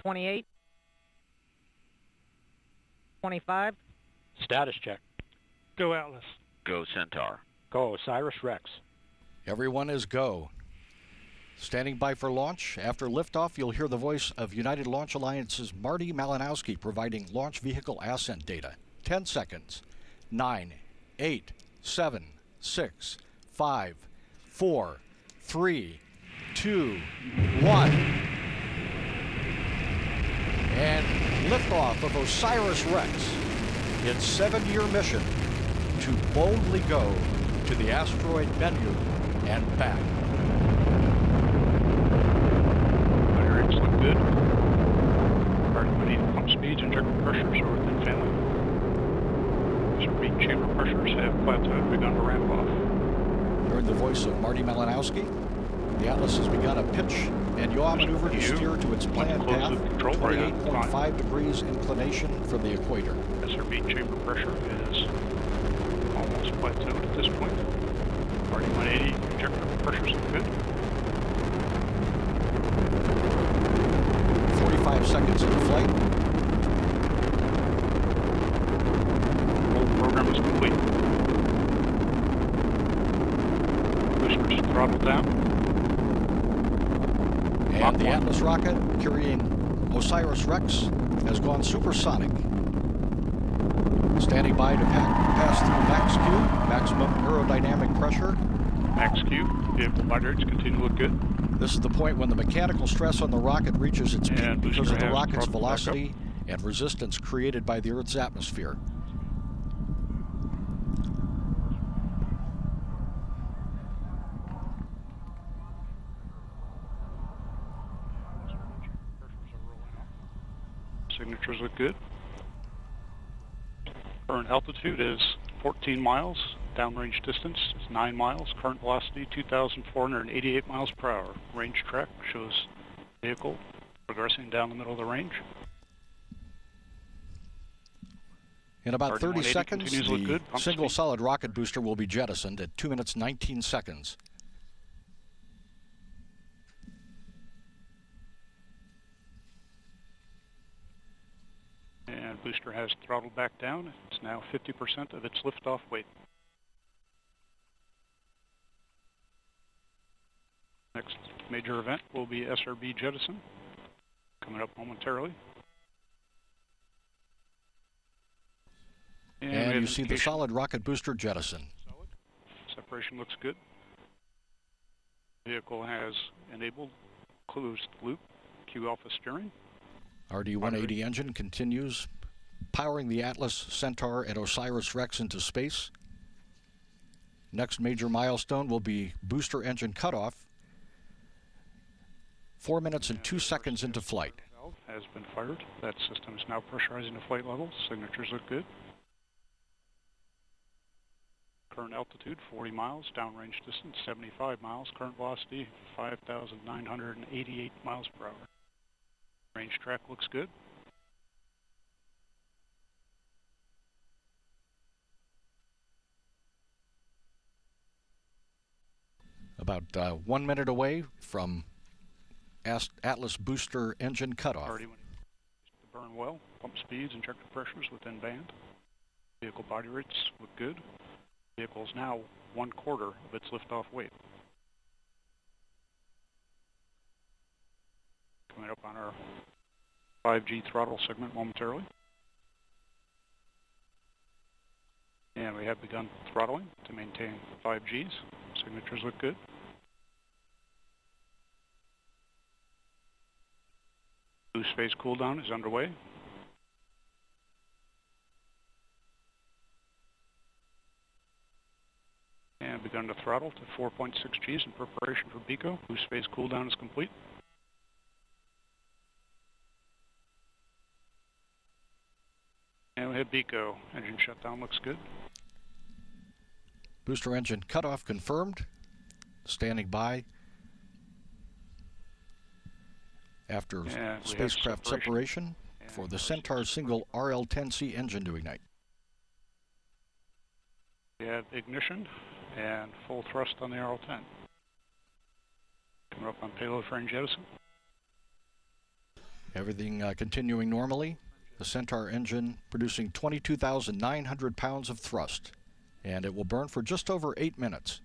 28, 25, Status check. Go Atlas. Go Centaur. Go Osiris Rex. Everyone is go. Standing by for launch. After liftoff, you'll hear the voice of United Launch Alliance's Marty Malinowski providing launch vehicle ascent data. 10 seconds. 9, 8, 7, 6, 5, 4, 3, 2, 1. And liftoff of Osiris Rex. Its seven year mission to boldly go to the asteroid Bennu and back. Motor look good. Starting pump speeds and checker pressures are within family. Speed chamber pressures have plateaued, begun to ramp off. Heard the voice of Marty Malinowski. The Atlas has begun a pitch and yaw maneuver to You steer to its planned path, the 28.5 degrees inclination from the equator. SRB chamber pressure is almost plateaued at this point. RD 180 injector pressures good. 45 seconds into flight. Whole program is complete. Boosters throttled down. And the. Atlas rocket carrying Osiris Rex has gone supersonic. Standing by to pa- pass through max Q, maximum aerodynamic pressure. Max Q. Vehicle body rates continue to look good. This is the point when the mechanical stress on the rocket reaches its peak because of the rocket's throttled back up. velocity and resistance created by the Earth's atmosphere. Signatures look good. Current altitude is 14 miles. Downrange distance is 9 miles. Current velocity 2,488 miles per hour. Range track shows vehicle progressing down the middle of the range. In about 30 seconds, continues to look the single solid rocket booster will be jettisoned at 2 minutes 19 seconds. And booster has throttled back down. It's now 50% of its liftoff weight. Next major event will be SRB jettison, coming up momentarily. we And you see the solid rocket booster jettison. solid. Separation looks good. Vehicle has enabled closed loop Q alpha steering. RD-180 engine continues powering the Atlas, Centaur, and Osiris Rex into space. Next major milestone will be booster engine cutoff. Four minutes and two seconds into flight. Has been fired. That system is now pressurizing to flight level. Signatures look good. Current altitude 40 miles, downrange distance 75 miles, current velocity 5,988 miles per hour. Range track looks good. About uh, one minute away from Atlas booster engine cutoff. Already burn well. Pump speeds, injector pressures within band. Vehicle body rates look good. Vehicle is now one quarter of its liftoff weight. Coming up on our 5G throttle segment momentarily. And we have begun throttling to maintain 5Gs. Signatures look good. Boost phase cooldown is underway. And begun to throttle to 4.6 Gs in preparation for BECO. Boost phase cooldown is complete. And we hit BECO. Engine shutdown looks good. Booster engine cutoff confirmed. Standing by after have spacecraft separation. separation for the Centaur single RL-10C engine to ignite. We have ignition and full thrust on the RL-10. Coming up on payload for jettison. Everything uh, continuing normally. The Centaur engine producing 22,900 pounds of thrust, and it will burn for just over eight minutes.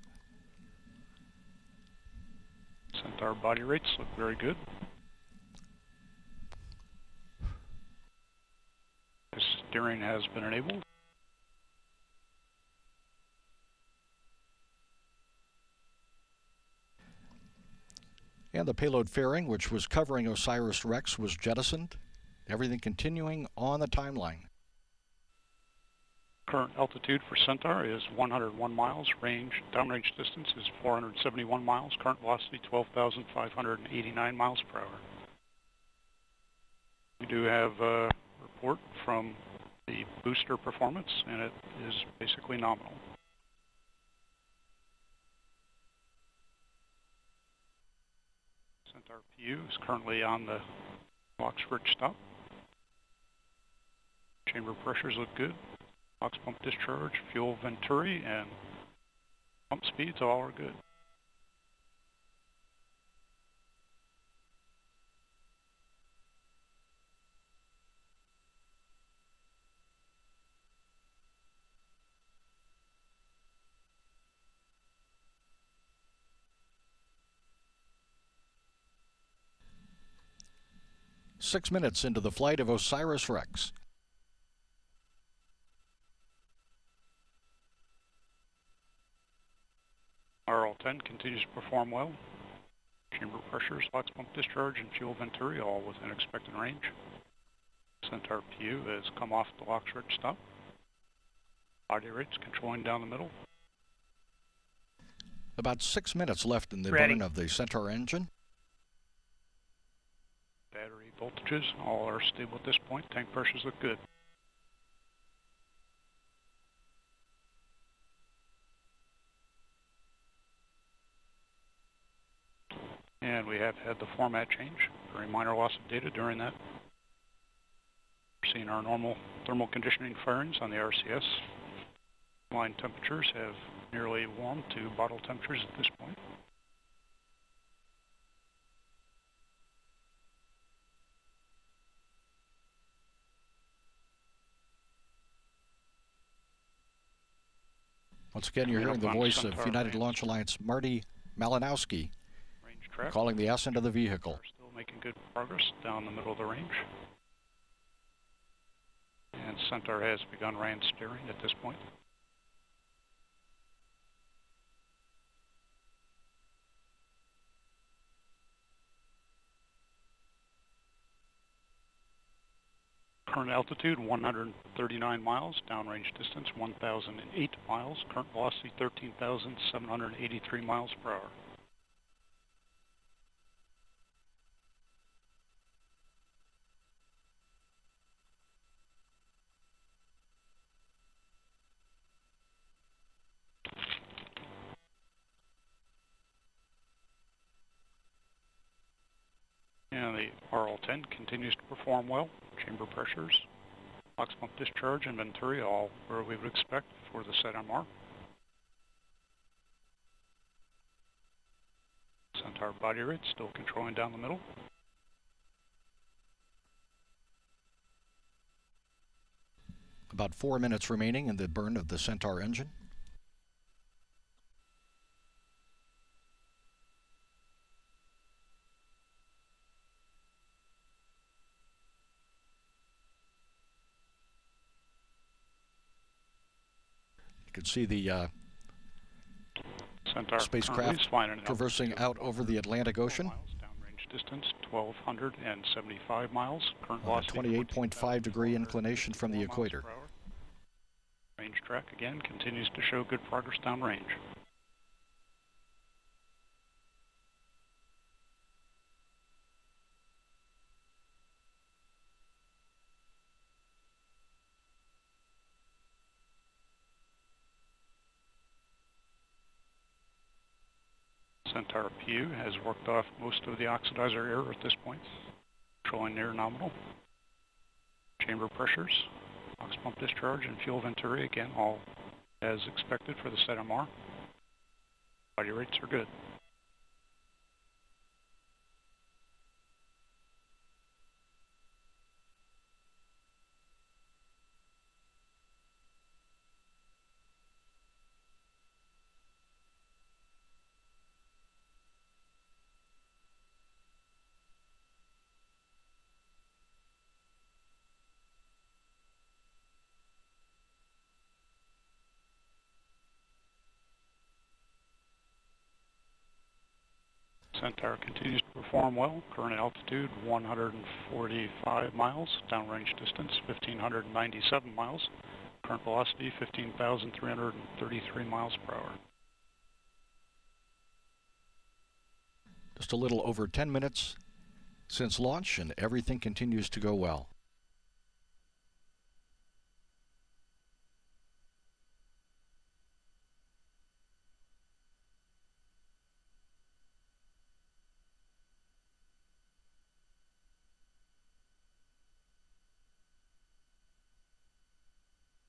Centaur body rates look very good. Steering has been enabled. And the payload fairing, which was covering OSIRIS REx, was jettisoned. Everything continuing on the timeline. Current altitude for Centaur is 101 miles. Range, downrange distance is 471 miles. Current velocity 12,589 miles per hour. We do have a report from the booster performance, and it is basically nominal. Centaur PU is currently on the bridge stop. Chamber pressures look good. LOX pump discharge, fuel venturi, and pump speeds all are good. Six minutes into the flight of OSIRIS REx. RL-10 continues to perform well. Chamber pressures, LOX pump discharge, and fuel venturi all within expected range. Centaur PU has come off the LOX bridge stop. Body rates controlling down the middle. About six minutes left in the Ready. burn of the Centaur engine. Voltages all are stable at this point. Tank pressures look good. And we have had the format change. Very minor loss of data during that. We're seeing our normal thermal conditioning firings on the RCS. Line temperatures have nearly warmed to bottle temperatures at this point. Once again, you're hearing the voice of United range. Launch Alliance Marty Malinowski calling the ascent of the vehicle. Still making good progress down the middle of the range. And Centaur has begun RAAN steering at this point. Current altitude 139 miles, downrange distance 1,008 miles, current velocity 13,783 miles per hour. And the RL-10 continues to perform well. Chamber pressures, LOX pump discharge, and venturi all where we would expect for the ZMR. Centaur body rate still controlling down the middle. About four minutes remaining in the burn of the Centaur engine. Can see the uh, Spacecraft currently is flying at an traversing out over the Atlantic Ocean. Downrange distance 1,275 miles. Current velocity 28.5 degree inclination from the equator. Range track again continues to show good progress downrange. Centaur has worked off most of the oxidizer air at this point, controlling near nominal. Chamber pressures, LOX pump discharge, and fuel venturi, again, all as expected for the ZMR. Body rates are good. Centaur continues to perform well. Current altitude 145 miles. Downrange distance 1,597 miles. Current velocity 15,333 miles per hour. Just a little over 10 minutes since launch, and everything continues to go well.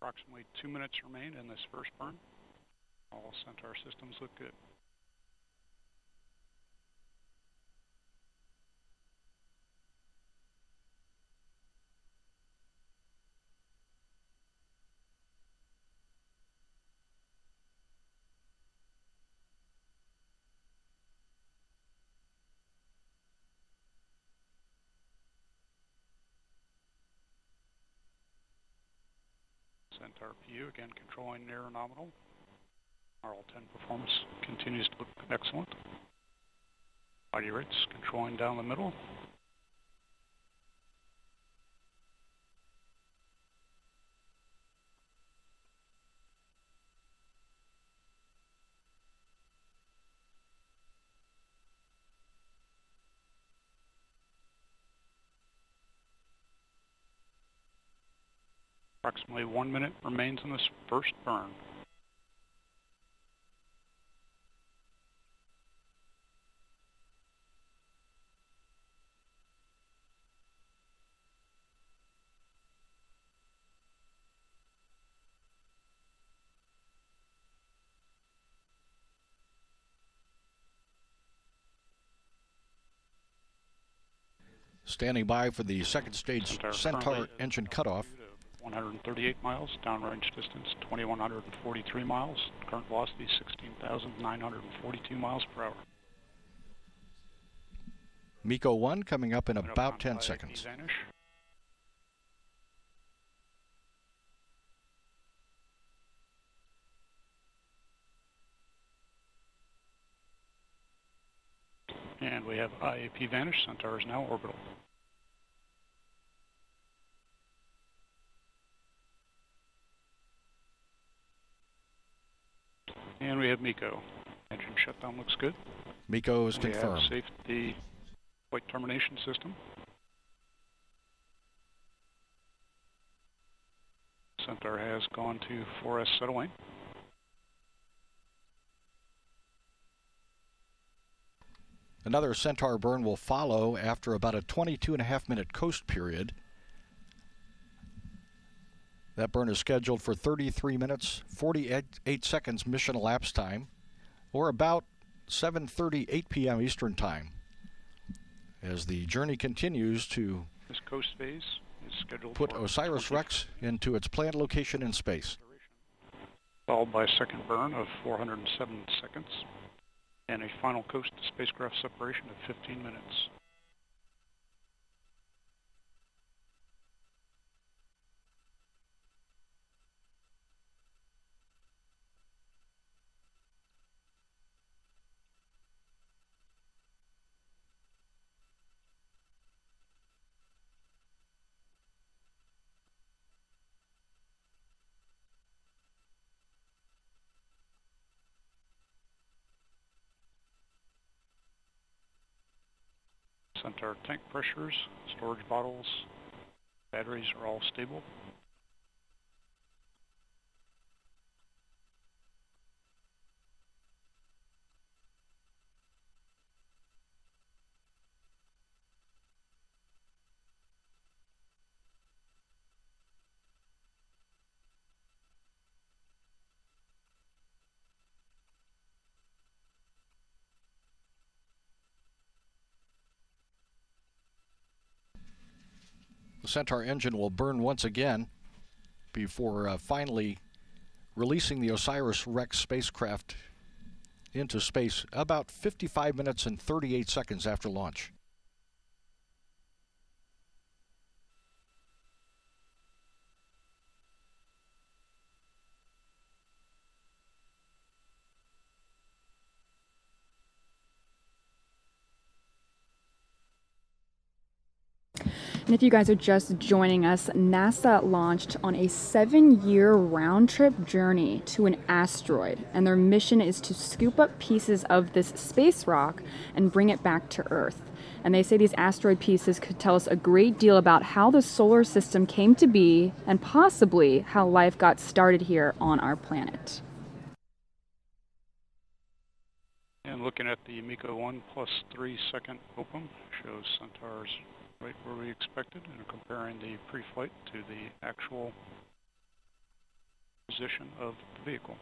Approximately two minutes remain in this first burn. All Centaur systems look good. Centaur PU again controlling near nominal. RL10 performance continues to look excellent. Body rates controlling down the middle. Approximately one minute remains in this first burn. Standing by for the second stage Centaur Centaur engine cutoff. 138 miles, downrange distance 2,143 miles, current velocity 16,942 miles per hour. MECO 1 coming up in about 10 seconds. And we have IAP vanish. Centaur is now orbital. And we have MECO. Engine shutdown looks good. MECO is We have confirmed. safety flight termination system. Centaur has gone to 4S settling. Another Centaur burn will follow after about a 22 and a half minute coast period. That burn is scheduled for 33 minutes, 48 seconds mission elapsed time, or about 7:38 p.m. Eastern Time. As the journey continues to This coast phase is scheduled put Osiris Rex into its planned location in space. Followed by a second burn of 407 seconds and a final coast to spacecraft separation of 15 minutes. Centaur tank pressures, storage bottles, batteries are all stable. Centaur engine will burn once again before uh, finally releasing the OSIRIS REx spacecraft into space about 55 minutes and 38 seconds after launch. And if you guys are just joining us, NASA launched on a seven year round trip journey to an asteroid. And their mission is to scoop up pieces of this space rock and bring it back to Earth. And they say these asteroid pieces could tell us a great deal about how the solar system came to be and possibly how life got started here on our planet. And looking at the MECO 1 plus 3 second open shows Centaur's right where we expected and comparing the pre-flight to the actual position of the vehicle.